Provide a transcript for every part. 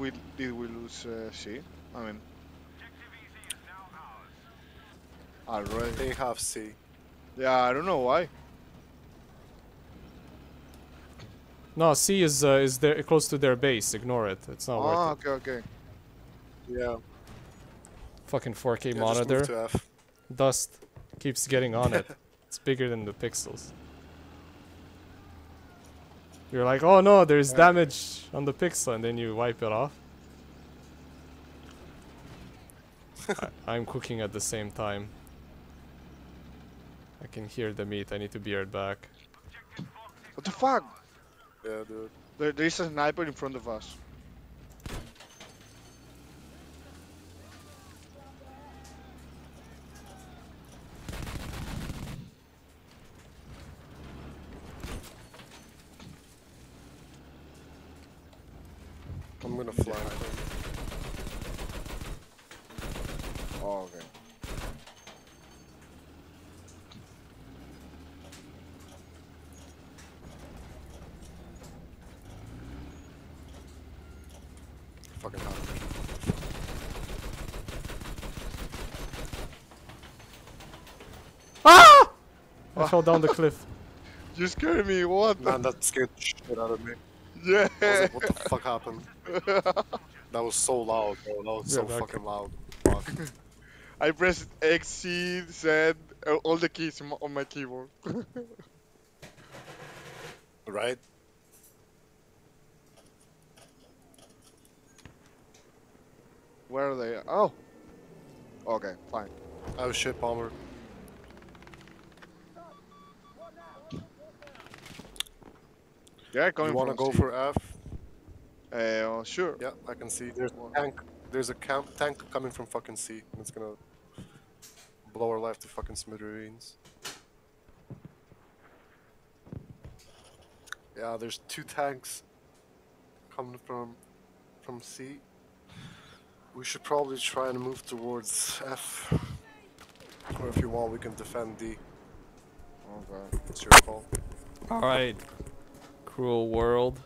we did we lose uh, C? I mean, already. They have C. Yeah, I don't know why. No, C is uh, is there close to their base. Ignore it. It's not Ah, worth it. okay, okay. Yeah. Fucking 4K yeah just monitor. move to F. Dust keeps getting on it. it's bigger than the pixels. You're like, oh no, there's damage on the pixel, and then you wipe it off. I, I'm cooking at the same time. I can hear the meat. I need to be right back. What the fuck? Yeah, dude. There, there is a sniper in front of us. I'm gonna fly. Oh, okay. Fucking hot. Ah! I fell down the cliff. You scared me. What? Man, that scared the shit out of me. yeah. I was like, what the fuck happened? That was so loud, bro. That was so Yeah, back. fucking loud. Fuck. I pressed X, C, Z, uh, all the keys on my- keyboard. right? Where are they? Oh. Okay, fine. I Oh shit, bomber. Yeah, coming You wanna go C. for F? Uh, sure. Yeah, I can see. There's a tank. There's a camp tank coming from fucking C. And it's gonna blow our life to fucking smithereens. Yeah, there's two tanks coming from from C. We should probably try and move towards F. Or if you want, we can defend D. Okay. It's your call. Alright. Cruel world.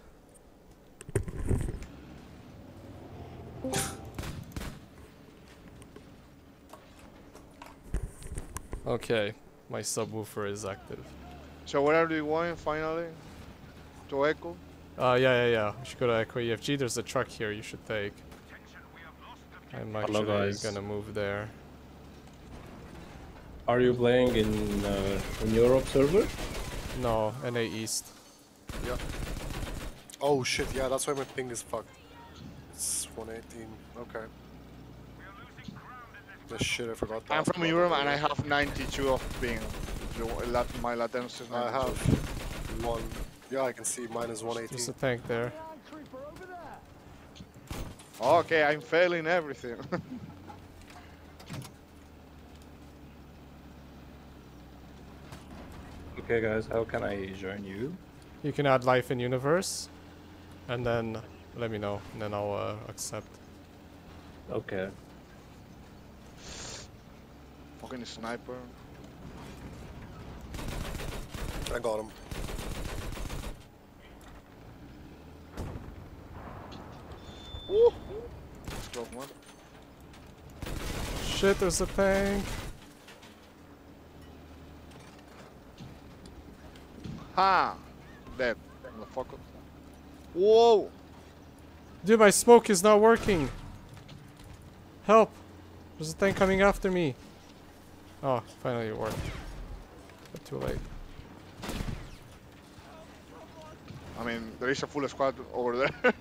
Okay, my subwoofer is active. So where are we going finally? To Echo? Uh, yeah, yeah, yeah. We should go to Echo EFG. There's a truck here you should take. I'm actually guys. gonna move there. Are you playing in uh, in Europe server? No, NA East. Yeah. Oh shit, yeah, that's why my ping is fucked. It's 118. Okay. The shit, I forgot that. I'm from about Europe and I have 92 of ping. You- lat- My latency is 92. I have one. Yeah, I can see mine is There's a tank there. Okay, I'm failing everything. Okay, guys, how can I join you? You can add life in universe, and then let me know, and then I'll uh, accept. Okay. Fucking sniper. I got him. Woo! Stroke one. Shit, there's a tank. Ha! Dead. Motherfucker. Whoa! Dude, my smoke is not working. Help! There's a tank coming after me. Oh, finally it worked. But too late. I mean, there is a full squad over there.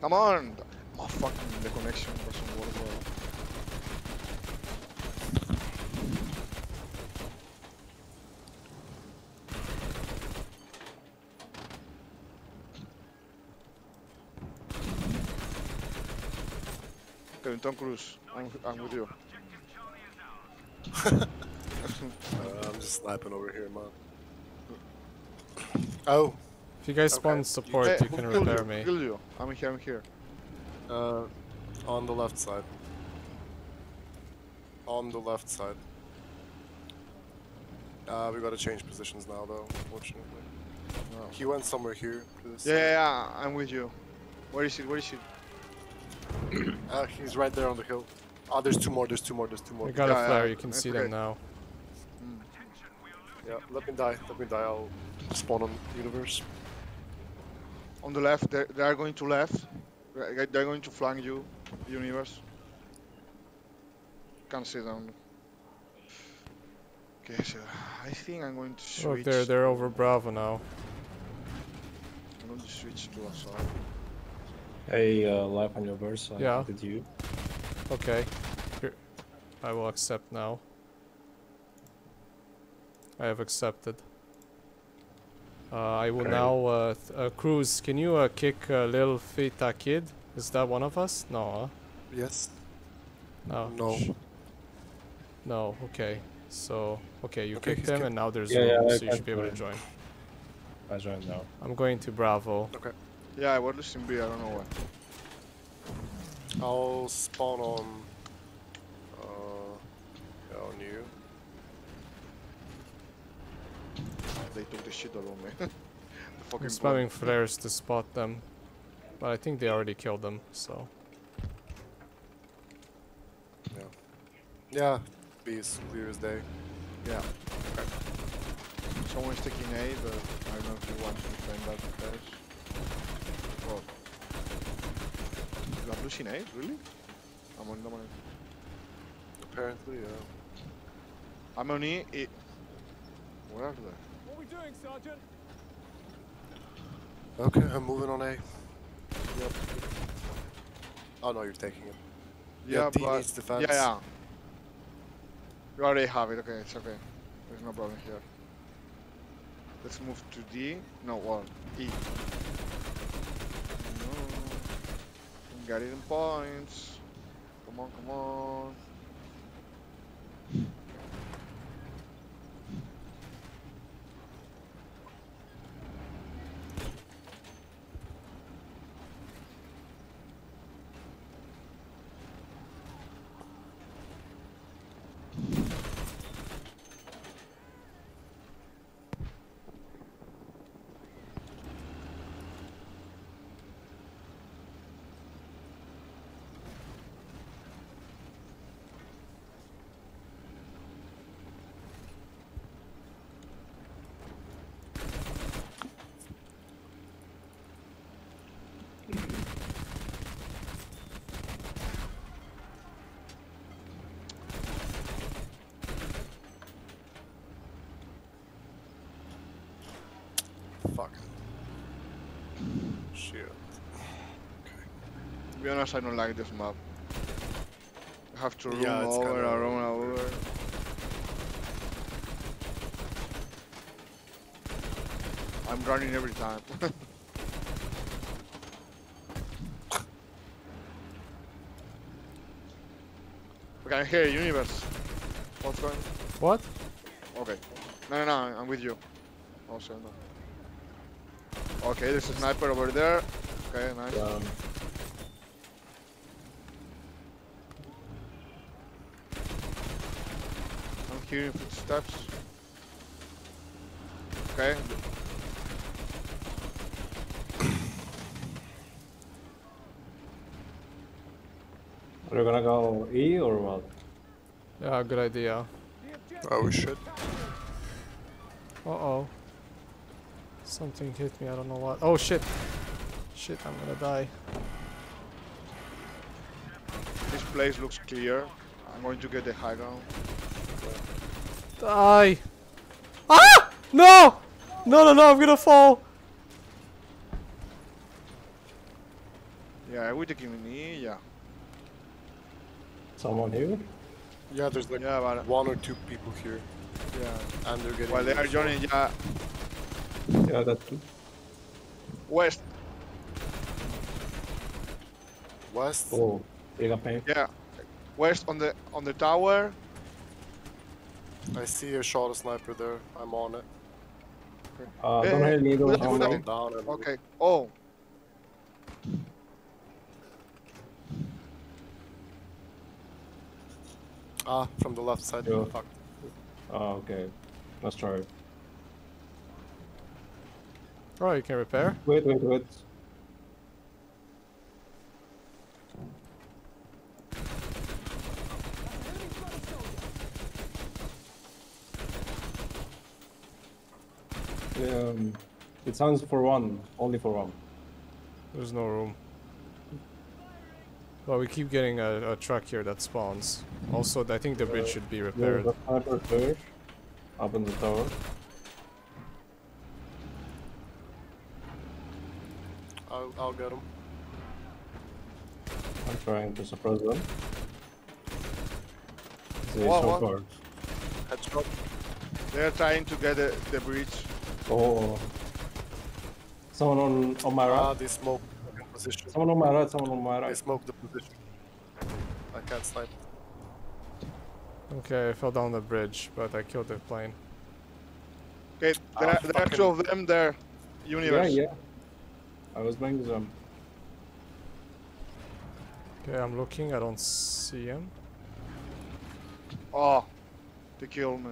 Come on! Oh, fucking the connection doesn't work well. Okay, Tom Cruise, I'm, I'm with you. Uh, I'm just sniping over here, man. Oh, If you guys Okay. spawn support, Hey, you can repair you? me. Who killed you? I'm here, I'm here. uh, on the left side. On the left side. Uh, we gotta change positions now, though. Unfortunately, No. he went somewhere here. to this Yeah, side. yeah, yeah, I'm with you. Where is it? Where is it? Uh, he's right there on the hill. Oh, there's two more. There's two more. There's two more. I got Yeah, a flare, yeah, you can I see them forget. now. Yeah, let me die. Let me die. I'll spawn on universe. On the left, they, they are going to left. They're they're going to flank you, universe. Can't see them. Okay, so I think I'm going to switch. Look, they're, they're over Bravo now. I'm going to switch to assault. Hey, uh, live on your verse. I Yeah. Did you? Okay. Here. I will accept now. I have accepted. Uh, I will Okay. now, uh, uh, Cruz, can you uh, kick uh, Lil Fita Kid? Is that one of us? No, Yes. No. No. No, okay. So, okay, you Okay, kicked he's him kicked. and now there's Yeah, yeah, room, I so you should be able to join. join. I joined now. I'm going to Bravo. Yeah, I was losing B, I don't know why. I'll spawn on. Uh, yeah, on you. They took the shit out of me. the fucking I'm plan. spamming flares to spot them. But I think they already killed them, so. Yeah, Yeah, B is clear as day. Yeah. Okay. Someone's taking A, but I don't know if you want to defend that first. Well. You are A? Really? I'm on, I'm on Apparently, yeah. I'm on E. E. Where are they? What are we doing, Sergeant? Okay, I'm moving on A. Yep. Oh no, you're taking it. Yeah, Yeah, D but needs defense. yeah, yeah. You already have it. Okay, it's okay. There's no problem here. Let's move to D. No, well, E. No. Got it in points. Come on, come on. Fuck. Shit. To be honest, I don't like this map. I have to roam Yeah, it's over kinda- and roam over. I'm running every time. okay, I'm here, universe. What's going? on? What? Okay. No, no, no, I'm with you. Also, no. Okay, there's a sniper over there. Okay, nice. Um, I'm hearing footsteps. Okay. are you gonna go E or what? Yeah, good idea. Oh, we should. Uh oh. Something hit me, I don't know what. Oh shit! Shit, I'm gonna die. This place looks clear. I'm going to get the high ground. Die! Ah! No! No, no, no, I'm gonna fall! Yeah, are we taking E? Yeah. Someone here? Yeah, there's like Yeah, one or two people here, yeah. and they're getting. While they are joining, yeah. Yeah, that too. West. West. Oh, they pain. Yeah. West on the on the tower. I see a shot a sniper there. I'm on it. Uh, Hey, don't hey, hit needle. good Oh, idea, no. good Down Okay. Oh. Ah, from the left side. Yeah. Oh, okay. Let's try. Oh, you can repair? Wait, wait, wait. Um, it sounds for one, only for one. There's no room. Well, we keep getting a, a truck here that spawns. Also, I think the bridge should be repaired. a sniper there, up in the tower. I'll, I'll get him. I'm trying to suppress them. See, What, so what? far. Headshot. They're trying to get the, the bridge. Oh. Someone on, on my Ah, right. they smoked the position. Someone on my right, someone on my right. They right. smoked the position. I can't snipe. Okay, I fell down the bridge, but I killed the plane. Okay, Ah, there, are, there are two of them there. Yeah, Universe. yeah. I was banging them. Okay, I'm looking, I don't see him. Oh, they killed me.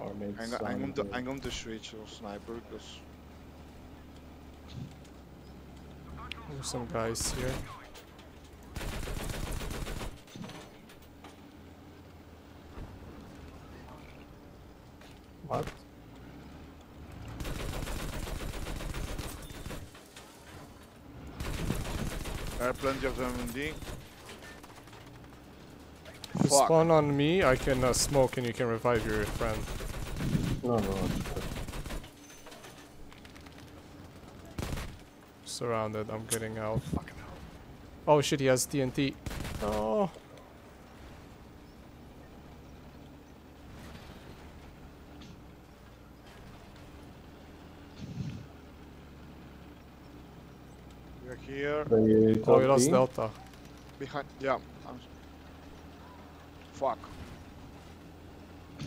Our mates. I'm, go- I'm, going and, to, I'm going to switch to sniper because There's some guys here. What? there are plenty of them in If you Fuck. spawn on me, I can uh, smoke and you can revive your friend. No, no, it's good. Surrounded, I'm getting out. Oh shit, he has TNT. Oh. We're here. They Oh, we lost Delta. Behind. Yeah. I'm, fuck. Hmm.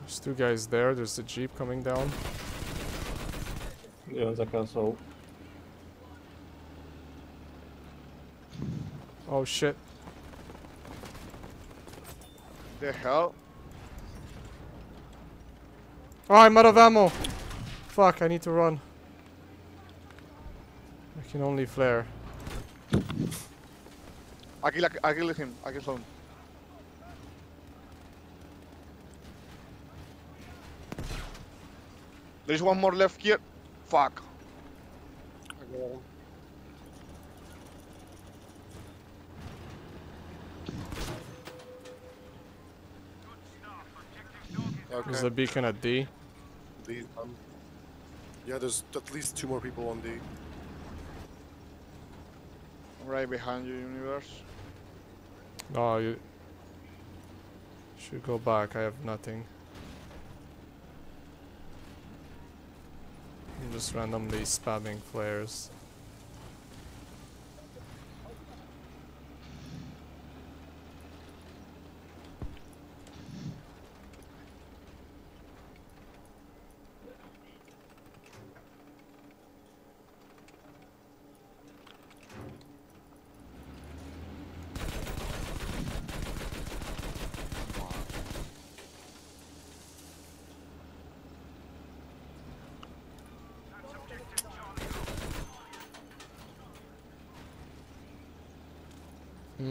There's two guys there, there's a jeep coming down. Yeah, the castle. Oh shit. The hell? Oh, I'm out of ammo! Fuck, I need to run. I can only flare. I kill, I kill him. I kill him. There's one more left here. Fuck. Got. Okay. There's a beacon at D. Um, yeah, there's at least two more people on. I'm right behind you, universe. No, you should go back. I have nothing. I'm just randomly spamming flares.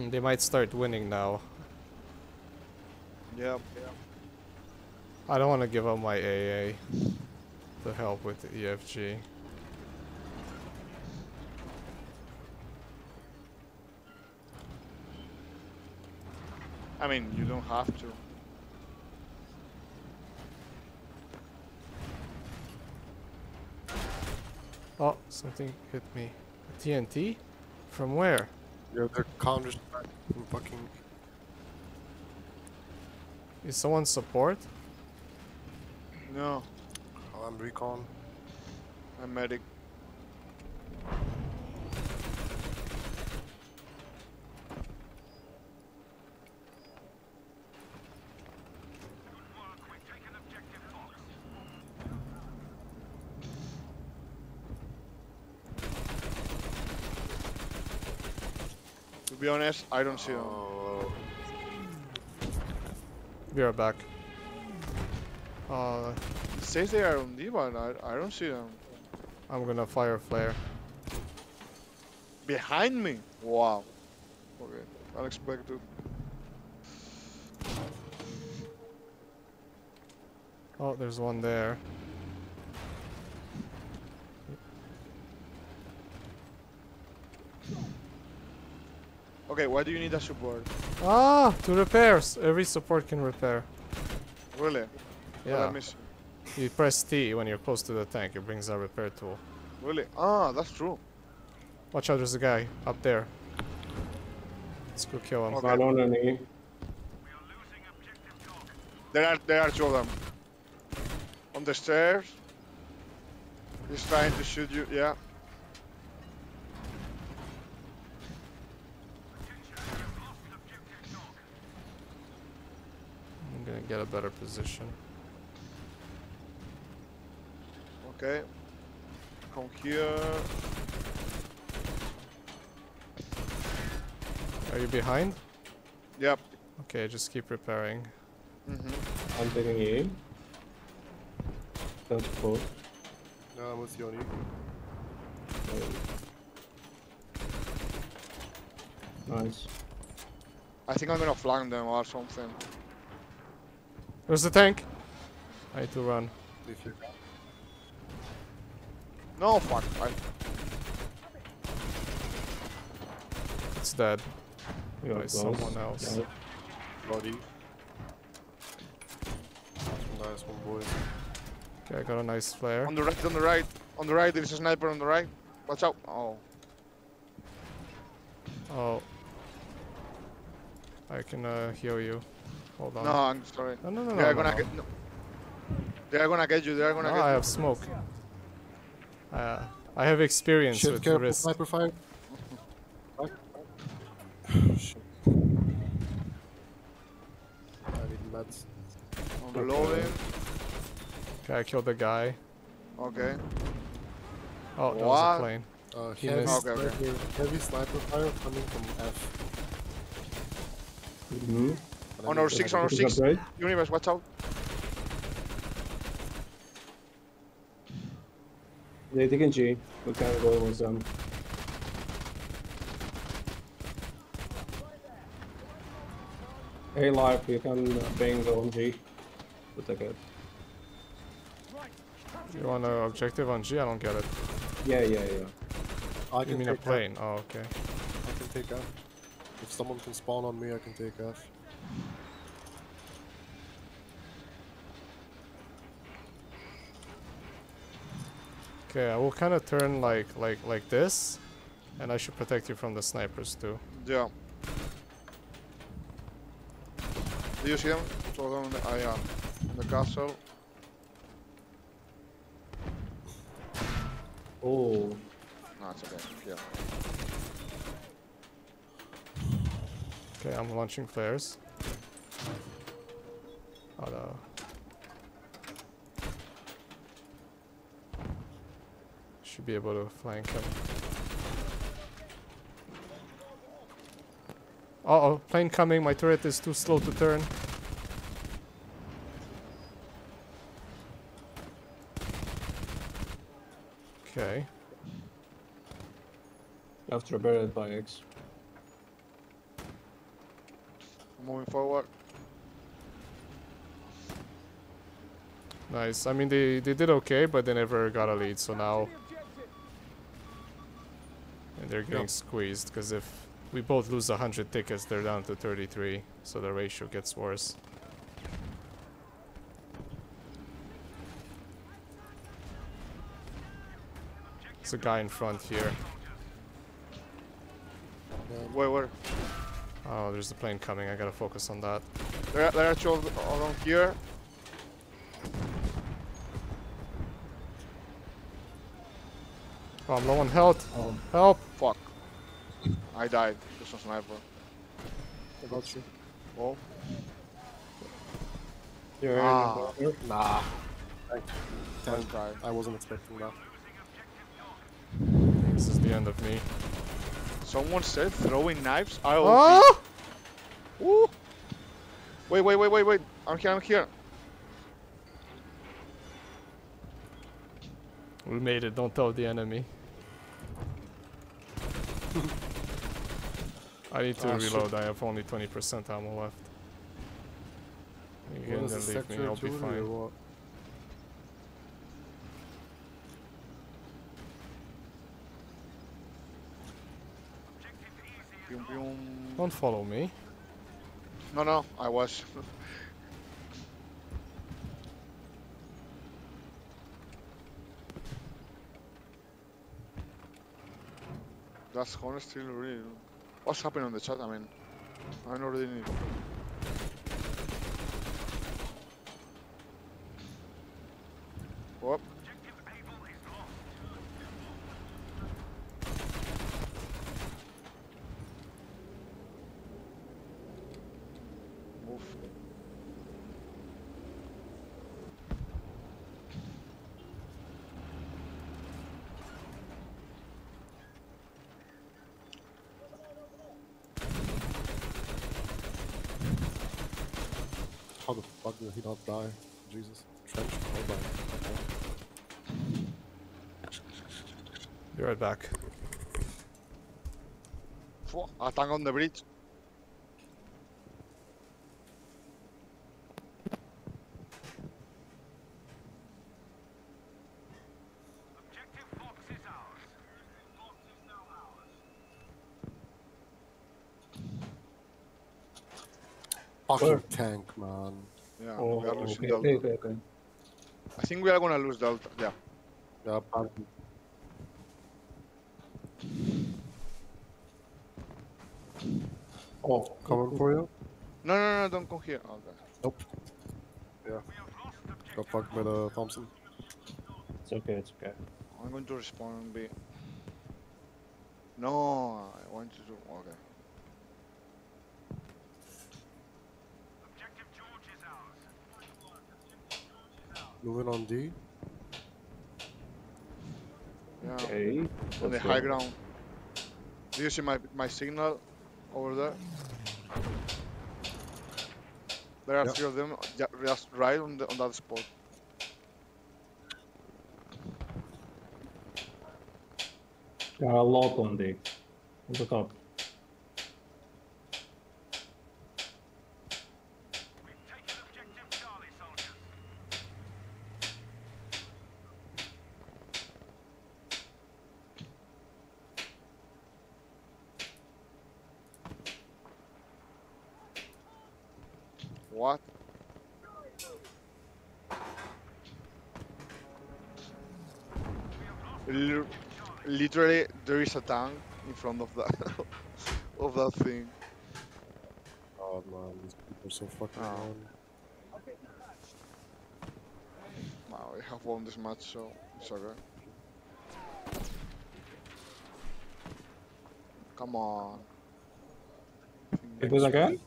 They might start winning now. Yep. yep. I don't want to give up my AA to help with the EFG. I mean, you don't have to. Oh, something hit me. A TNT? From where? Yeah, they're counter from fucking. Is someone support? No, Oh, I'm recon. I'm medic. Be honest, I don't see them. Be right back. Uh, It says they are on D, but I, I don't see them. I'm gonna fire a flare. Behind me? Wow. Okay, unexpected. Oh, there's one there. Okay, why do you need a support? Ah, to repairs. Every support can repair. Really? Yeah. Let me see. You press T when you're close to the tank. It brings a repair tool. Really? Ah, that's true. Watch out, there's a guy up there. Let's go kill him. Okay. One on an E. There are there are two of them. On the stairs. He's trying to shoot you. Yeah. Gonna get a better position. Okay. Come here. Are you behind? Yep. Okay, just keep repairing. Mm-hmm. I'm taking E. Don't support. no, I'm with you on you. Nice. I think I'm gonna flank them or something. There's the tank! I need to run. No, fuck. I, It's dead. We are By someone else. Yeah. body. Nice one, boys. Okay, I got a nice flare. on the right, on the right, on the right. There is a sniper on the right. Watch out. Oh. Oh. I can uh, heal you. Hold on. No, I'm sorry. no, no, no. They no, are no, gonna no. get. No. They are gonna get you. They are gonna No, get I you. have smoke. Uh, I have experience Shit, with careful, risk. sniper fire. Fuck. Shit. I need meds. On the loading. Okay, I killed the guy. Okay. Oh, that was a plane. Uh, He heavy, missed. Okay, okay. sniper- heavy sniper fire coming from F. And I On our six, on our six. right? Universe, watch out. They taking G. We can go with them. Hey, live, you can uh, bang on G. We'll take it. You want an objective on G? I don't get it. Yeah, yeah, yeah. I You can mean a take F. plane? Oh, okay. I can take F. If someone can spawn on me, I can take F. Okay, I will kind of turn like like like this, and I should protect you from the snipers too. Yeah. Do you see them? Two of them in the, ah, yeah. in the castle. Oh, No, it's okay. Yeah. Okay, I'm launching flares. Be able to flank him. Uh oh, plane coming. My turret is too slow to turn. Okay. After have to by X. Moving forward. Nice. I mean, they, they did okay, but they never got a lead, so now... And they're getting squeezed, because if we both lose 100 tickets, they're down to 33, so the ratio gets worse. There's a guy in front here. Uh, where, where? Oh, there's the plane coming. I gotta focus on that. There, are- there are two of them around here. Oh, I'm low on health. Oh, Help! Fuck. I died. Just a sniper. I got you. Oh. you're Ah. in the. Nah. Nice try. I wasn't expecting that. This is the end of me. Someone said throwing knives are OP. Oh! Woo! Wait, wait, wait, wait, wait. I'm here, I'm here. We made it. Don't tell the enemy. I need to Ah, shit. reload. I have only 20% ammo left. You What can is then the leave me. I'll be fine. what? Pew, pew. Don't follow me. No, no, I was. That's honestly really. What's happening on the chat? I mean, I'm not really need. Whoop. Move. How the fuck did he not die? Jesus. Trench? Oh my. Be right back. Fwa- Attack on the bridge. Fucking Where? tank, man. Yeah, Oh, we are losing okay, Delta. okay, okay, okay. I think we are gonna lose Delta. Yeah. Yeah, apparently. Oh, Coming for you? No, no, no, don't come here. Okay. Nope. Yeah. Got fucked by the Thompson. It's okay, it's okay. I'm going to respawn and be. No, I want to do. Okay. Moving on D. Yeah. Okay. On the high ground. Do you see my my signal over there? There are Yeah. three of them, uh, just right on the on that spot. There are a lot on the on the top. What? Li- Literally, there is a tank in front of that of that thing. God, man, these people are so fucking Oh. annoying. Wow, we have won this match, so it's okay. Come on. It was again?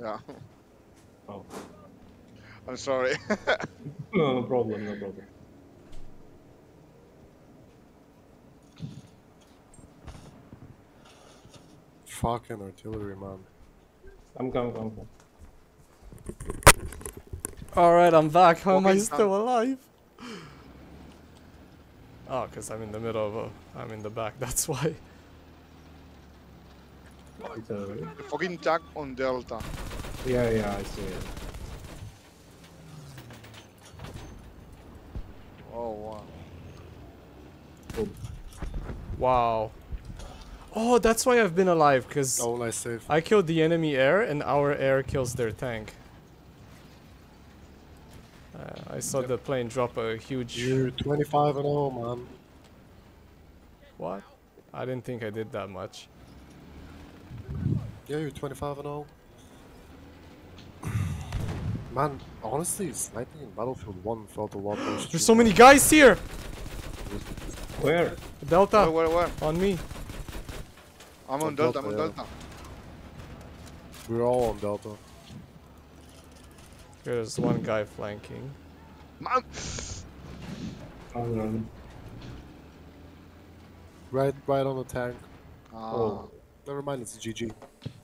Yeah. Oh. I'm sorry. No, no problem, no problem. Fucking artillery, man. I'm coming, I'm coming. Alright, I'm back. How am I Okay, still alive? Oh, because I'm in the middle of a. I'm in the back, that's why. The fucking tank on Delta. Yeah, yeah, I see it. Oh wow. Boom. Wow. Oh, that's why I've been alive, because Oh, nice. I killed the enemy air and our air kills their tank. Uh, I saw the plane drop a huge. You're 25 and 0, man. What? I didn't think I did that much. Yeah, you're 25 and 0. Man, honestly, sniping in Battlefield 1 felt a lot more There's so many guys here! Where? Delta, Where, where, where? on me. I'm On on Delta, I'm on Delta, Delta. We're all on Delta. There's one guy flanking. Man! Um, Right, right on the tank. Ah, Oh. Never mind, it's GG.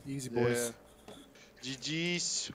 Easy, boys. yeah. GG's.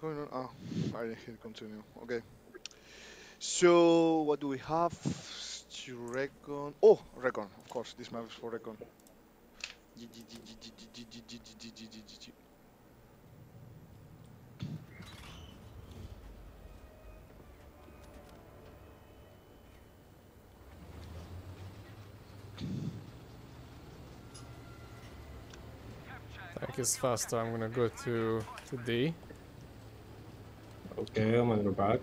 What's going on? Oh, I didn't hit continue. Okay. So, what do we have? To Recon. Oh, Recon. Of course, this map is for Recon. Tank is faster. I'm gonna go to to D. Okay, I'm gonna go back.